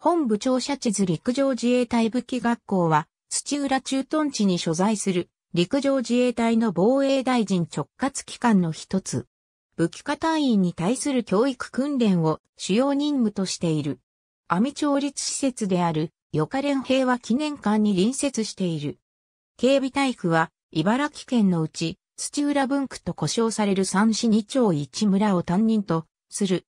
本部長社地図陸上自衛隊武器学校は土浦駐屯地に所在する陸上自衛隊の防衛大臣直轄機関の一つ。武器化隊員に対する教育訓練を主要任務としている。網町立施設である、ヨカレン平和記念館に隣接している。警備隊区は、茨城県のうち、土浦分区と呼称される三市二町一村を担任とする。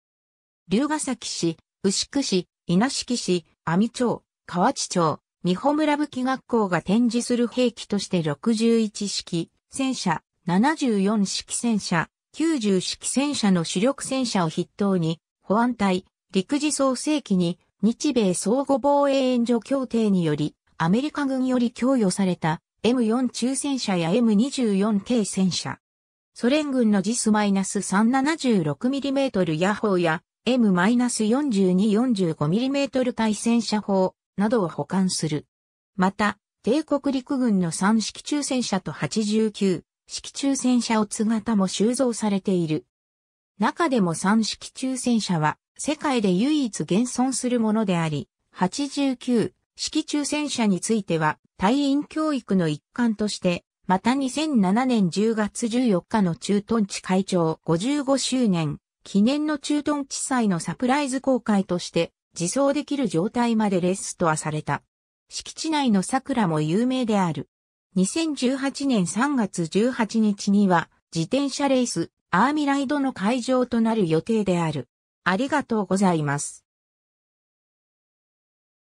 龍ヶ崎市、牛久市、稲敷市、網町、河内町、美穂村武器学校が展示する兵器として61式戦車、74式戦車、90式戦車の主力戦車を筆頭に、保安隊、陸自創世紀に日米相互防衛援助協定により、アメリカ軍より供与された M4 中戦車や M24 軽戦車。ソ連軍の JIS-376mm ヤ砲や M-42-45mm 対戦車砲、などを保管する。また、帝国陸軍の3式中戦車と89式中戦車を津型も収蔵されている。中でも3式中戦車は世界で唯一現存するものであり、89式中戦車については隊員教育の一環として、また2007年10月14日の駐屯地会長55周年記念の駐屯地祭のサプライズ公開として自走できる状態までレストアされた。敷地内の桜も有名である。2018年3月18日には自転車レースアーミライドの会場となる予定である。ありがとうございます。